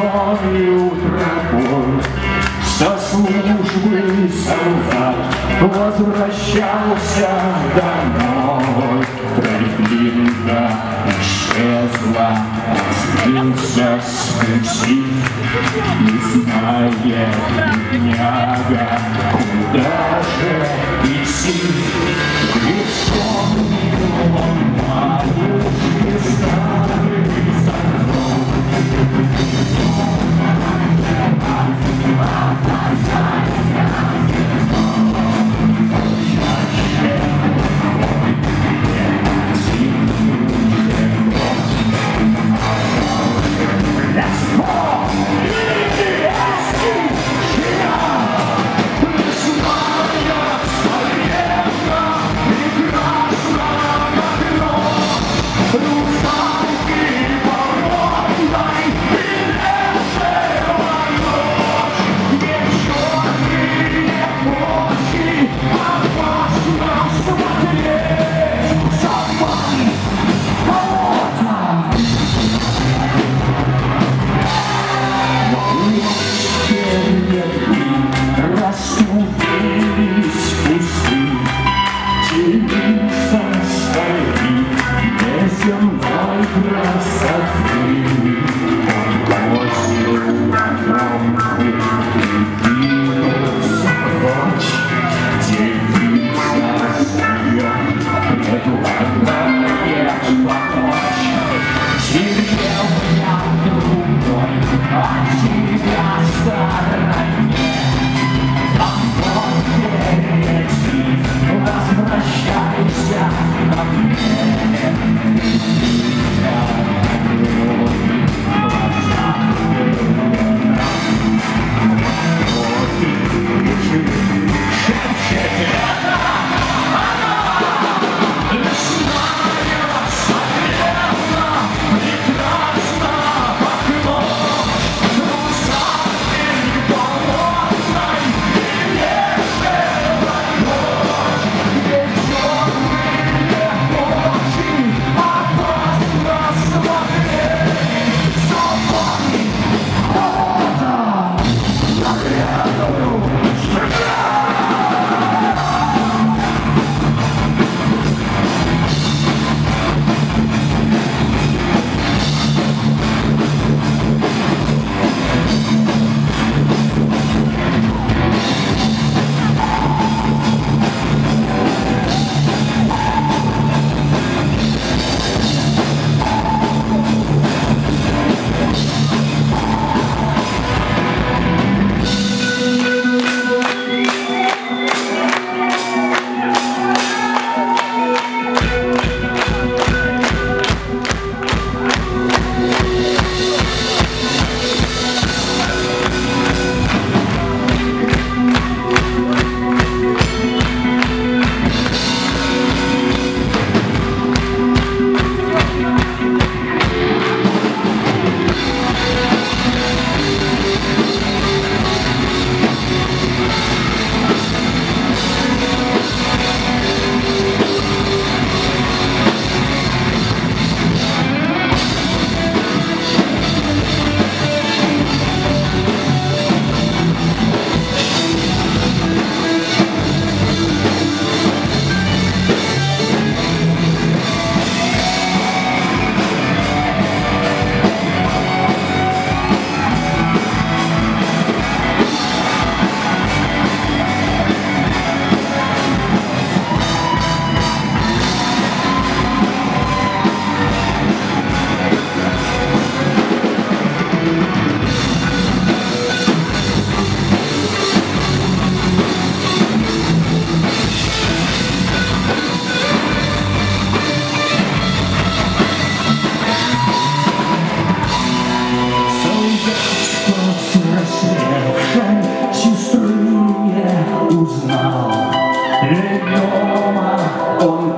одною тропой Со службы солдат возвращался домой. Тропинка исчезла, сбился с пути Не зная бедняга, куда же идти Atom